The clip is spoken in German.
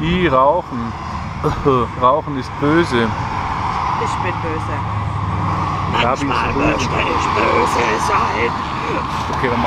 I, Rauchen. Rauchen ist böse. Ich bin böse. Manchmal möchte ich böse sein. Okay, dann